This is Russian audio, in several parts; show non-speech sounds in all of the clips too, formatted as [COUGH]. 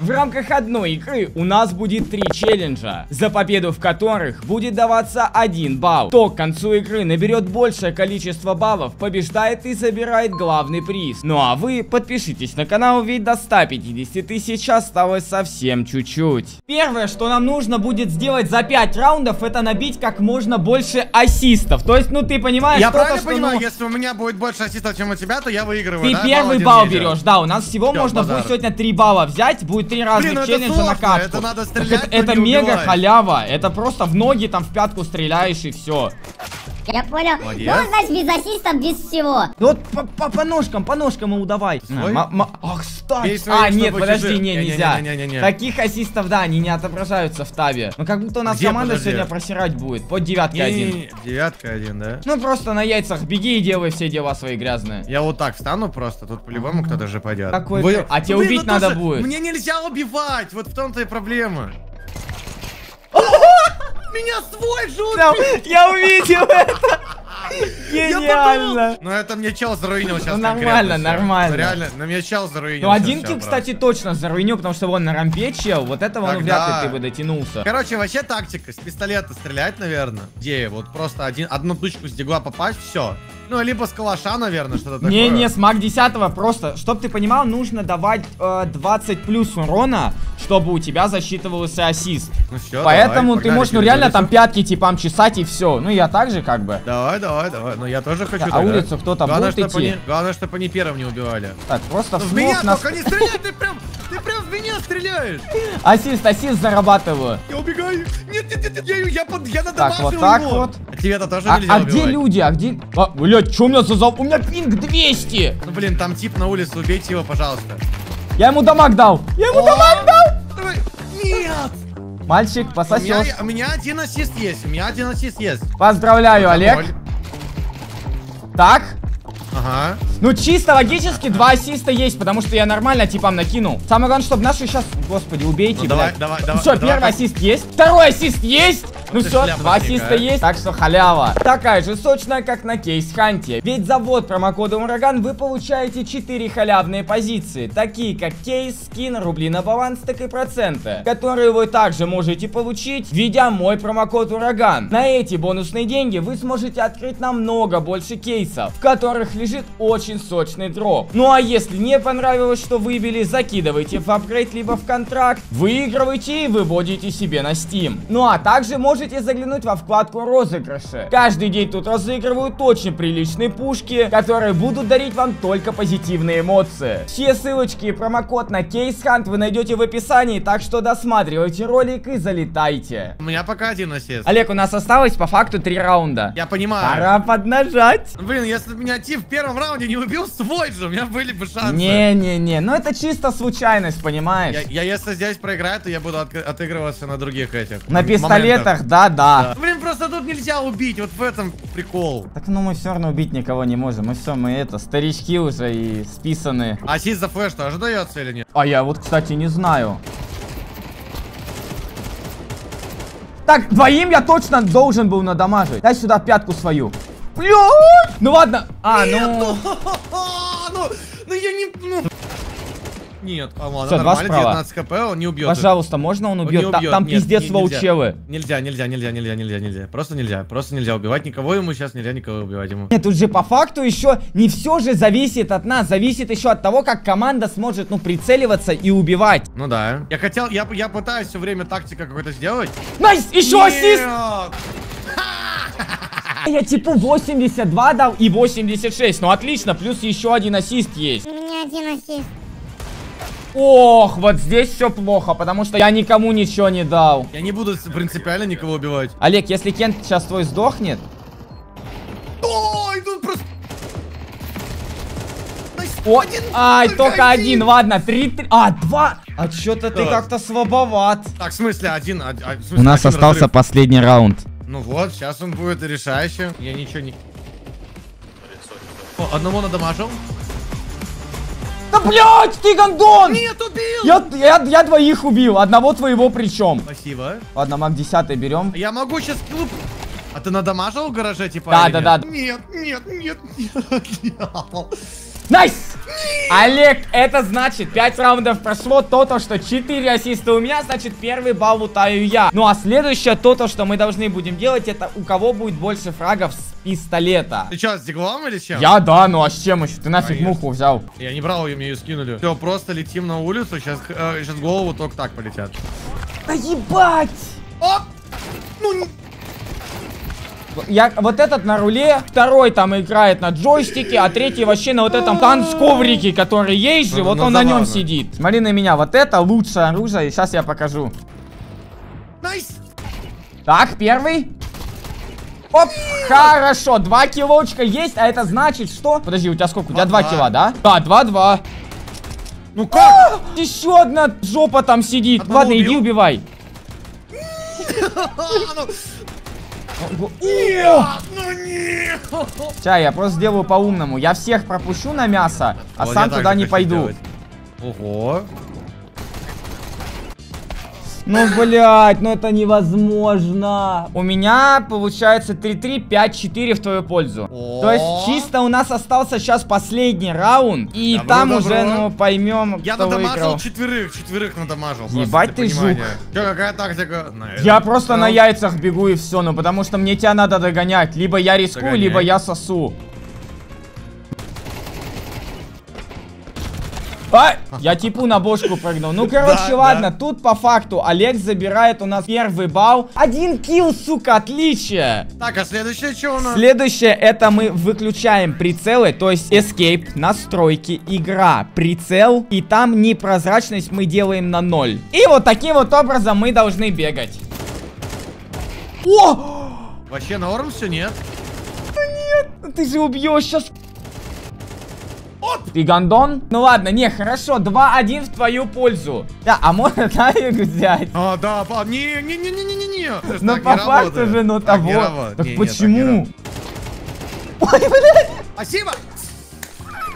В рамках одной игры у нас будет три челленджа, за победу в которых будет даваться один балл. Кто к концу игры наберет большее количество баллов, побеждает и забирает главный приз. Ну а вы подпишитесь на канал, ведь до 150 тысяч осталось совсем чуть-чуть. Первое, что нам нужно будет сделать за 5 раундов, это набить как можно больше ассистов. То есть, ну ты понимаешь, Я правильно что, понимаю, ну, если у меня будет больше ассистов, чем у тебя, то я выигрываю, Ты да? первый балл берешь, да, у нас всего Всё, можно базар. будет сегодня 3 балла взять, будет 3 разных ну это челленджа на катку. это надо Так стрелять, это но это не мега халява, это просто в ноги там в пятку стреляешь и все. Я понял. Молодец. Ну, значит, без ассистов, без всего. Ну Вот по, по- по ножкам, по ножкам ему давай. Ах, кстати. Своих, А, нет, подожди, чужих. не, нельзя. не-не-не. Таких ассистов, да, они не отображаются в табе. Ну как будто у нас Где, команда подожди? сегодня просирать будет. Под девятки один. Девятка один, да? Ну просто на яйцах беги и делай все дела свои грязные. Я вот так встану просто, тут по-любому кто-то же пойдет. Какой Вы- а тебя убить ну надо тоже будет. Мне нельзя убивать, вот в том-то и проблема. Меня свой жуткий! Я увидел это! [LAUGHS] Гениально! Ну это мне чел заруинил сейчас Ну, нормально, нормально. Реально, на меня чел заруинил Ну один килл, кстати, точно заруинил, потому что вон на рампе чел, вот этого ну вряд ли ты бы дотянулся. Короче, вообще тактика, с пистолета стрелять, наверное. Идея, вот просто один, одну тычку с дигла попасть, все. Ну, либо с калаша, наверное, что-то такое. Не-не, с маг 10 просто, чтоб ты понимал, нужно давать э, 20 плюс урона, чтобы у тебя засчитывался ассист. Ну все, Поэтому ты можешь, ну реально там пятки типам чесать и все. Ну я так же как бы. Давай, давай, давай. Ну я тоже хочу. А улицу кто-то будет идти? они, Главное, чтобы они первым не убивали. Так, просто Ну, в меня нас... только не стреляй, ты прям, ты прям в меня стреляешь. Ассист, ассист зарабатываю. Я убегаю. Нет, нет, нет, нет, я, я, под, я Так, надамажил вот так его. вот. А тебе это тоже А, нельзя а где люди? А где... А, блядь, что у меня за зал? У меня пинг 200! Ну блин, там тип на улице, убейте его, пожалуйста. Я ему дамаг дал! Я ему дамаг дал! Давай. Нет! Мальчик, У меня, пососешь. у меня один ассист есть, у меня один ассист есть. Поздравляю, Олег. Так. Ага. Ну, чисто логически два ассиста есть, потому что я нормально типам накинул. Самое главное, чтобы наши сейчас... Господи, убейте, Ну, давай, давай, давай, все, давай, первый пос- ассист есть. Второй ассист есть. Ну все, два ассиста есть. Так что халява. Такая же сочная, как на кейс-ханте. Ведь за ввод промокода Ураган вы получаете 4 халявные позиции, такие как кейс, скин, рубли на баланс, так и проценты, которые вы также можете получить, введя мой промокод Ураган. На эти бонусные деньги вы сможете открыть намного больше кейсов, в которых лежит очень сочный дроп. Ну а если не понравилось, что выбили, закидывайте в апгрейд либо в контракт, выигрывайте и выводите себе на Steam. Ну а также можете заглянуть во вкладку розыгрыши. Каждый день тут разыгрывают очень приличные пушки, которые будут дарить вам только позитивные эмоции. Все ссылочки и промокод на кейс Hunt вы найдете в описании, так что досматривайте ролик и залетайте. У меня пока один ассист. Олег, у нас осталось по факту три раунда. Я понимаю. Пора поднажать. Блин, если бы меня тип в первом раунде не убил свой же, у меня были бы шансы. Не-не-не, ну это чисто случайность, понимаешь? Я, я если здесь проиграю, то я буду отк- отыгрываться на других этих. На пистолетах, да-да. Да. Блин, просто тут нельзя убить, вот в этом прикол. Так ну мы все равно убить никого не можем. Мы все, мы это, старички уже и списаны. А ассист за флеш тоже дается или нет? А я вот, кстати, не знаю. Так, двоим я точно должен был надамажить. Дай сюда пятку свою. Блядь! Ну ладно. А, ну... [LAUGHS] ну, ну я не... Ну... Нет, а ладно, Всё, два нормально, справа. 19 хп, он не убьет. Пожалуйста, можно он Он убьет? Та- убьет, Там нет, пиздец не- нельзя. Нельзя, нельзя, нельзя, нельзя, нельзя, нельзя. Просто нельзя, просто нельзя убивать никого ему сейчас, нельзя никого убивать ему. Нет, тут же по факту еще не все же зависит от нас, зависит еще от того, как команда сможет, ну, прицеливаться и убивать. Ну да. Я хотел, я, я пытаюсь все время тактика какой-то сделать. Nice, еще ассист! [LAUGHS] Нет! Я типу 82 дал и 86, ну отлично, плюс еще один ассист есть. У меня один ассист. Ох, вот здесь все плохо, потому что я никому ничего не дал. Я не буду принципиально никого убивать. Олег, если Кент сейчас твой сдохнет... Ой, тут просто... О, ай, только один. один, ладно, три, три, а, два. А что-то ты как-то слабоват. Так, в смысле, один... а- а- в смысле, один разрыв. последний раунд. Ну вот, сейчас он будет решающий. Я ничего не... О, одного надамажил. Да блять, ты гандон! Нет, убил! Я, я, я двоих убил, одного твоего причем. Спасибо. Ладно, MAC-10 берем. Я могу сейчас клуб... А ты надамажил в гараже, типа? Да, да, нет? да. Нет, нет, нет, нет, [LAUGHS] нет. Nice! Олег, это значит 5 раундов прошло, то то, что 4 ассиста у меня, значит первый балл лутаю я. Ну а следующее, то то, что мы должны будем делать, это у кого будет больше фрагов с пистолета. Ты что, с диглом или чем? Я да, ну а с чем еще? Ты нафиг Конечно. муху взял? Я не брал ее, мне ее скинули. Все, просто летим на улицу, сейчас, сейчас голову только так полетят. Да ебать! Оп! Ну, не- Я, вот этот на руле, второй там играет на джойстике, а третий вообще на вот этом танцковрике, который есть же, Ну, вот ну, он на нем забавно. сидит. Смотри на меня, вот это лучшее оружие, и сейчас я покажу. Nice! Так, первый. Оп, хорошо, два килочка есть, а это значит что? Подожди, у тебя сколько? У тебя два килла, да? Да, два-два. Ну как? Еще одна жопа там сидит. Одного Ладно, иди убивай. [LAUGHS] А, ну, нет! Ща, я просто сделаю по-умному. Я всех пропущу на мясо, а Вот сам туда не пойду. делать. Ого. Ну, блядь, ну это невозможно. У меня получается 3-3, 5-4 в твою пользу. О. То есть чисто у нас остался сейчас последний раунд. И Добро, там добро. уже, ну, поймем, Я кто надамажил выиграл. четверых, четверых надамажил. Ебать для ты понимания. Чё, какая тактика? На Я этот просто на яйцах бегу и все, ну потому что мне тебя надо догонять. Либо я рискую, Догоняй. либо я сосу. Я типу на бошку прыгнул. Ну, короче, Да, ладно, тут по факту Олег забирает у нас первый балл. Один килл, сука, отличие. Так, а следующее что у нас? Следующее, это мы выключаем прицелы, то есть Escape, настройки, игра, прицел, и там непрозрачность мы делаем на ноль. И вот таким вот образом мы должны бегать. О! Вообще норм все, нет? Ты же убьешь сейчас. Ты гандон? Ну ладно, не, хорошо, 2-1 в твою пользу. Да, а можно [LAUGHS] Навик взять? А, да, па- не, не, не, не, не, не, не. Ну по факту же, ну того. Так Не, почему? Ой, блядь, Спасибо!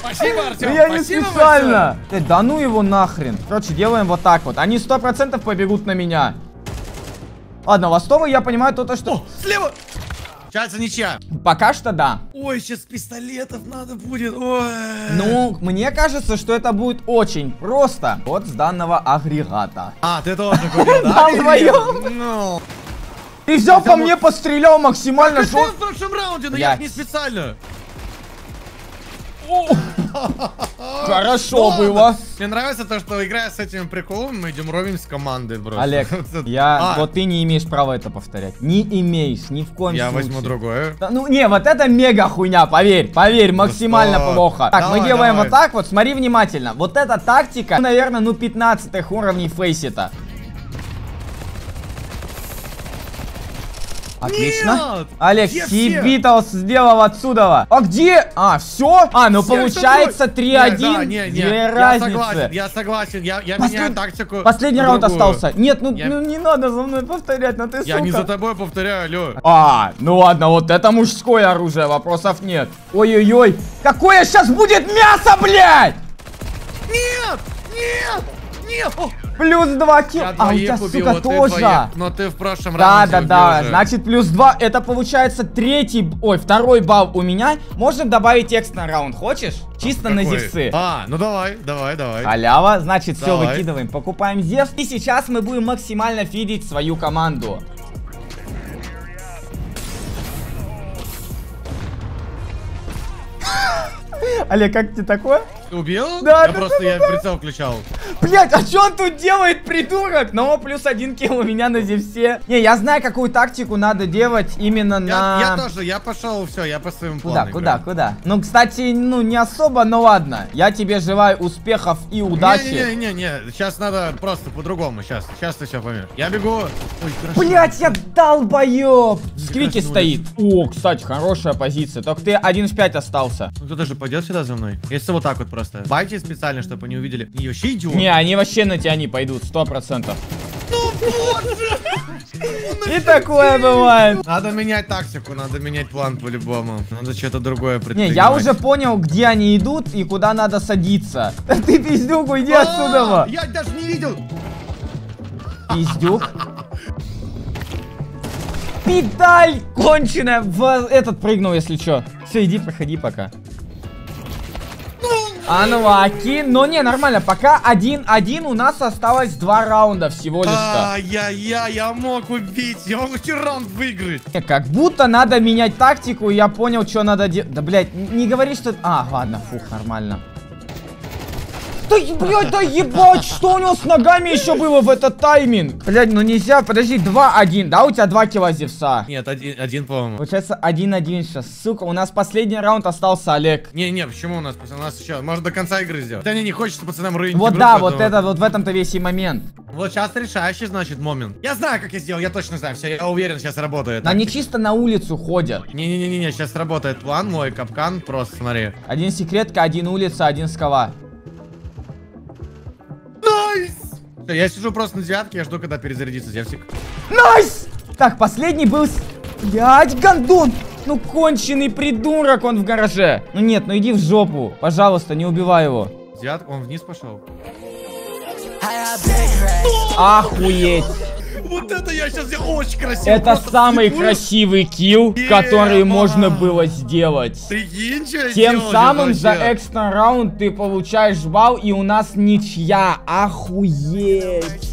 Спасибо, ну Артем! я не специально. Э, Да ну его нахрен. Короче, делаем вот так вот. Они 100% побегут на меня. Ладно, ластовый, я понимаю то, то, что... О, слева! Сейчас ничья. Пока что да. Ой, сейчас пистолетов надо будет. Ой. Ну, мне кажется, что это будет очень просто. Вот с данного агрегата. А, ты тоже купил, да? [LAUGHS] Вдвоем. Ну. Ты взял по мне, пострелял максимально ты в жестко. прошлом раунде, но я не специально. Хорошо Ну было. Мне нравится то, что играя с этим приколом, мы идем ровим с командой просто. Олег, [LAUGHS] я... А, Вот ты не имеешь права это повторять. Не имеешь, ни в коем Я случае. возьму другое. Да, ну не, вот это мега хуйня, поверь, поверь, максимально что? плохо. Так, мы делаем вот так вот, смотри внимательно. Вот эта тактика, ну, наверное, ну 15 уровней фейсита. Отлично. Нет! Олег? Битлз сделал отсюда. А где? А, все? А, ну Все, получается это твой. Не, 3-1. да, не, не, Две я разницы. согласен, я согласен, я, я Послед- меняю тактику. Последний раунд остался. Нет, ну, Я- ну не надо за мной повторять, ну ты Я сука. не за тобой повторяю, алло. А, ну ладно, вот это мужское оружие, вопросов нет. Ой-ой-ой, какое сейчас будет мясо, блядь! Нет! Нет! Нет! О, Плюс 2 килл. я А, у тебя, убил, сука, ты тоже. двоих. Но ты в прошлом Да, раунде да, да. же. Значит, плюс 2. Это получается третий, ой, второй балл у меня. Можно добавить текст на раунд, хочешь? Чисто на Какой? зевсы. А, ну давай, давай, давай. Халява, значит, все выкидываем, покупаем Зевс. И сейчас мы будем максимально фидить свою команду. [LAUGHS] Олег, как тебе такое? Ты убил? Да, я да, просто я прицел включал. Блять, а что он тут делает, придурок? Но плюс один килл у меня на Зевсе. Не, я знаю, какую тактику надо делать именно Я, на... я тоже, я пошел, все, я по своему Куда, плану куда, играю. куда? Ну, кстати, ну, не особо, но ладно. Я тебе желаю успехов и удачи. Не-не-не, сейчас надо просто по-другому, сейчас, сейчас ты все поймешь. Я бегу. Ой, хорошо. Блять, я долбоеб! Сквики Прекрасный стоит. О, кстати, хорошая позиция. Только ты один в 5 остался. Ну кто-то же пойдет сюда за мной. Если вот так вот просто. Байте специально, чтобы они увидели. Не, вообще идиот. Не, они вообще на тебя не пойдут, сто процентов. И такое бывает. Надо менять тактику, надо менять план по-любому. Надо что-то другое Не, предпринимать. я уже понял, где они идут и куда надо садиться. [LAUGHS] Ты пиздюк, уйди А, отсюда. Я даже не видел. Пиздюк. Педаль конченая. В этот прыгнул, если что. Все, иди, проходи пока. Ну, Анлаки. Но не, нормально. Пока 1-1 у нас осталось два раунда всего лишь-то. Ай-яй-яй, я мог убить. Я мог еще раунд выиграть. Как будто надо менять тактику, я понял, что надо делать. Да, блядь, не говори, что... А, ладно, фух, нормально. Да, блядь, да ебать, что у него с ногами еще было в этот тайминг? Блядь, ну нельзя, подожди, 2-1, да, у тебя 2 кило зевса? Нет, один, один по-моему. Получается 1-1 сейчас, сука, у нас последний раунд остался Олег. Не-не, почему у нас? У нас еще, может до конца игры сделать. Да не, не хочется пацанам руинить Вот да, поэтому- вот это, вот в этом-то весь и момент. Вот сейчас решающий, значит, момент. Я знаю, как я сделал, я точно знаю, все, я уверен, сейчас работает. Они чисто на улицу ходят. Не-не-не-не, сейчас работает план мой, капкан, просто смотри. Один секретка, один улица, один скала. Я сижу просто на девятке, я жду, когда перезарядится Зевсик. Nice! Так, последний был... Блядь, гандон! Ну, конченый придурок он в гараже. Ну нет, ну иди в жопу. Пожалуйста, не убивай его. Девятка, он вниз пошел. Охуеть. Вот это я сейчас очень красиво. Это самый вслепую. красивый килл, Е, который можно было сделать. Прикинь, что я Тем самым за экстра раунд ты получаешь балл, и у нас ничья. Охуеть.